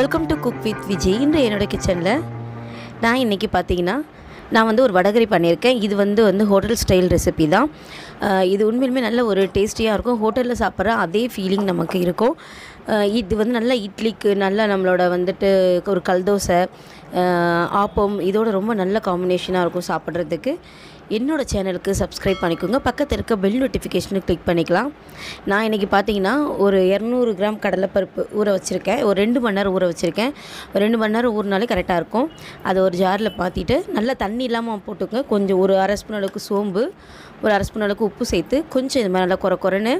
Welcome to cook with Vijay இன்று என்னோட கிச்சனில் நான் இன்றைக்கி பார்த்தீங்கன்னா நான் வந்து ஒரு வடகரி பண்ணியிருக்கேன். இது வந்து வந்து ஹோட்டல் ஸ்டைல் ரெசிபி தான். இது உண்மையிலுமே நல்ல ஒரு டேஸ்டியாக இருக்கும். ஹோட்டலில் சாப்பிட்ற அதே ஃபீலிங் நமக்கு இருக்கும். இது வந்து நல்ல இட்லிக்கு நல்ல நம்மளோட வந்துட்டு ஒரு கல் தோசை ஆப்பம் இதோட ரொம்ப நல்ல காம்பினேஷனாக இருக்கும் சாப்பிட்றதுக்கு. என்னோடய சேனலுக்கு சப்ஸ்கிரைப் பண்ணிக்கோங்க. பக்கத்தில் இருக்க பெல் நோட்டிஃபிகேஷனை கிளிக் பண்ணிக்கலாம். நான் இன்றைக்கி பார்த்தீங்கன்னா ஒரு இரநூறு கிராம் கடலைப்பருப்பு ஊற வச்சுருக்கேன். ஒரு ரெண்டு மணி நேரம் ஊற வச்சுருக்கேன். ஒரு ரெண்டு மணி நேரம் ஊறினாலே கரெக்டாக இருக்கும். அதை ஒரு ஜாரில் பார்த்திட்டு நல்லா தண்ணி இல்லாமல் போட்டுக்கோங்க. கொஞ்சம் ஒரு அரை ஸ்பூன் அளவுக்கு சோம்பு ஒரு அரை ஸ்பூன் அளவுக்கு உப்பு சேர்த்து கொஞ்சம் இது மாதிரி நல்லா குறை குறைன்னு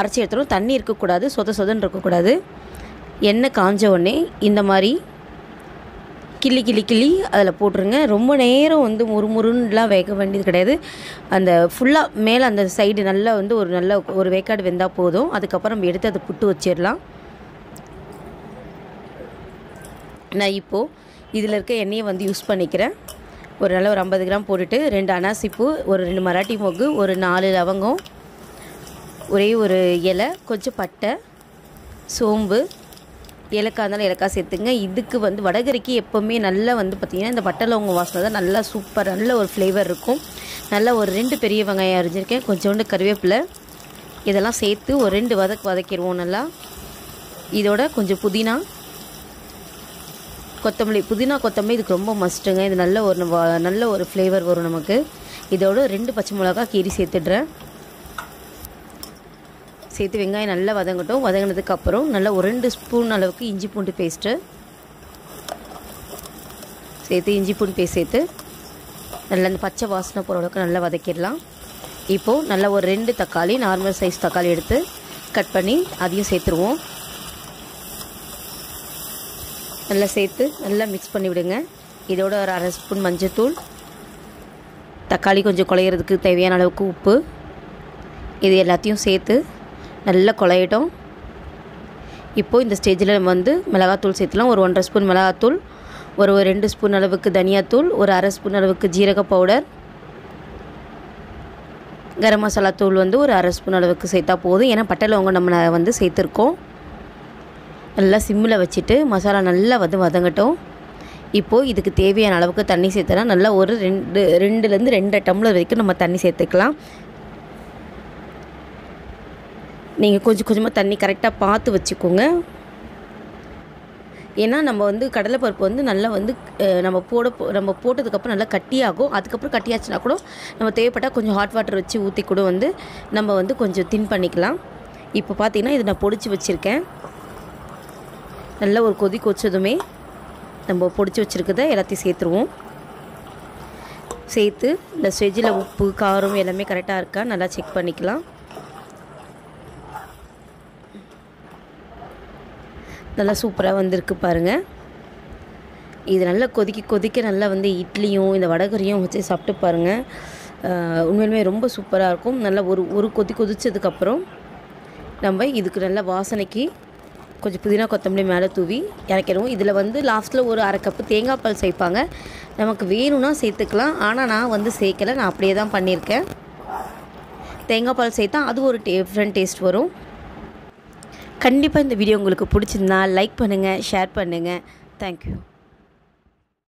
அரைச்சி எடுத்துடும் தண்ணி இருக்கக்கூடாது சொத சொதன்னு இருக்கக்கூடாது. எண்ணெய் காஞ்ச உடனே இந்த மாதிரி கிள்ளி கிள்ளி கிள்ளி அதில் போட்டுருங்க. ரொம்ப நேரம் வந்து முறுமுறுன்னுலாம் வேக வேண்டியது கிடையாது. அந்த ஃபுல்லாக மேலே அந்த சைடு நல்லா வந்து ஒரு நல்ல ஒரு வேக்காடு வெந்தால் போதும். அதுக்கப்புறம் நம்ம எடுத்து அதை புட்டு வச்சிடலாம். நான் இப்போது இதில் இருக்க எண்ணெயை வந்து யூஸ் பண்ணிக்கிறேன். ஒரு நல்ல ஒரு ஐம்பது கிராம் போட்டுட்டு ரெண்டு அனாசிப்பூ ஒரு ரெண்டு மராட்டி மொக்கு ஒரு நாலு லவங்கம் ஒரே ஒரு இலை கொஞ்சம் பட்டை சோம்பு ஏலக்காய் இருந்தாலும் ஏலக்காய் சேர்த்துங்க. இதுக்கு வந்து வடகரிக்கு எப்போவுமே நல்லா வந்து பார்த்திங்கன்னா இந்த பட்டை லவங்க வாசனை தான் நல்லா சூப்பர் நல்ல ஒரு ஃப்ளேவர் இருக்கும். நல்லா ஒரு ரெண்டு பெரிய வெங்காயம் அரிஞ்சிருக்கேன். கொஞ்சோண்டு கருவேப்பிலை. இதெல்லாம் சேர்த்து ஒரு ரெண்டு வதக்கு வதக்கிடுவோம் நல்லா. இதோட கொஞ்சம் புதினா. கொத்தமல்லி புதினா கொத்தமல்லி இதுக்கு ரொம்ப மஸ்ட்டுங்க இது நல்ல ஒரு நல்ல ஒரு ஃப்ளேவர் வரும் நமக்கு. இதோட ரெண்டு பச்சை மிளகா கீரி சேர்த்துடுறேன். சேர்த்து வெங்காயம் நல்லா வதங்கட்டும். வதங்கினதுக்கு அப்புறம் நல்லா ஒரு ரெண்டு ஸ்பூன் அளவுக்கு இஞ்சி பூண்டு பேஸ்ட்டு சேர்த்து இஞ்சி பூண்டு பேஸ்ட் சேர்த்து நல்லா அந்த பச்சை வாசனை போகிற அளவுக்கு நல்லா வதக்கிடலாம். இப்போது நல்லா ஒரு ரெண்டு தக்காளி நார்மல் சைஸ் தக்காளி எடுத்து கட் பண்ணி அதையும் சேர்த்துருவோம். நல்லா சேர்த்து நல்லா மிக்ஸ் பண்ணி விடுங்க. இதோட ஒரு அரை ஸ்பூன் மஞ்சத்தூள். தக்காளி கொஞ்சம் குழையிறதுக்கு தேவையான அளவுக்கு உப்பு. இது எல்லாத்தையும் சேர்த்து நல்லா குழையட்டும். இப்போது இந்த ஸ்டேஜில் நம்ம வந்து மிளகாத்தூள் சேர்த்துலாம். ஒரு ஒன்றரை ஸ்பூன் மிளகாத்தூள் ஒரு ஒரு ரெண்டு ஸ்பூன் அளவுக்கு தனியாத்தூள் ஒரு அரை ஸ்பூன் அளவுக்கு ஜீரக பவுடர். கரம் மசாலா தூள் வந்து ஒரு அரை ஸ்பூன் அளவுக்கு சேர்த்தா போதும். ஏன்னா பட்டை லவங்கம் நம்ம வந்து சேர்த்துருக்கோம். நல்லா சிம்மில் வச்சுட்டு மசாலா நல்லா வந்து வதங்கட்டும். இப்போது இதுக்கு தேவையான அளவுக்கு தண்ணி சேர்த்தனா நல்லா ஒரு ரெண்டு ரெண்டுலேருந்து ரெண்டரை டம்ளர் வரைக்கும் நம்ம தண்ணி சேர்த்துக்கலாம். நீங்கள் கொஞ்சம் கொஞ்சமாக தண்ணி கரெக்டாக பார்த்து வச்சுக்கோங்க. ஏன்னா நம்ம வந்து கடலைப்பருப்பு வந்து நல்லா வந்து நம்ம போட போ- நம்ம போட்டதுக்கப்புறம் நல்லா கட்டியாகும். அதுக்கப்புறம் கட்டியாச்சுன்னா கூட நம்ம தேவைப்பட்டால் கொஞ்சம் ஹாட் வாட்டர் வச்சு ஊற்றி கூட வந்து நம்ம வந்து கொஞ்சம் தின் பண்ணிக்கலாம். இப்போ பார்த்தீங்கன்னா இதை நான் பொடிச்சு வச்சுருக்கேன். நல்லா ஒரு கொதி கொச்சதுமே நம்ம பொடிச்சு வச்சுருக்கத எல்லாத்தையும் சேர்த்துருவோம். சேர்த்து இந்த ஸ்டேஜில் உப்பு காரம் எல்லாமே கரெக்டாக இருக்கா? நல்லா செக் பண்ணிக்கலாம். நல்லா சூப்பராக வந்திருக்கு பாருங்கள் இது நல்லா கொதிக்க கொதிக்க நல்லா வந்து இட்லியும் இந்த வடகரியும் வச்சு சாப்பிட்டு பாருங்கள் உண்மையிலுமே ரொம்ப சூப்பராக இருக்கும். நல்லா ஒரு ஒரு கொதி கொதிச்சதுக்கப்புறம் நம்ம இதுக்கு நல்ல வாசனைக்கு கொஞ்சம் புதினா கொத்தமல்லி மேலே தூவி இறக்கிடுவோம். இதில் வந்து லாஸ்ட்டில் ஒரு அரை கப்பு தேங்காய் பால் சேர்ப்பாங்க. நமக்கு வேணும்னா சேர்த்துக்கலாம். ஆனால் நான் வந்து சேர்க்கலை. நான் அப்படியே தான் பண்ணியிருக்கேன். தேங்காய் பால் சேர்த்தா அது ஒரு டிஃப்ரெண்ட் டேஸ்ட் வரும். கண்டிப்பாக இந்த வீடியோ உங்களுக்கு பிடிச்சிருந்தா லைக் பண்ணுங்கள் ஷேர் பண்ணுங்கள் தேங்க்யூ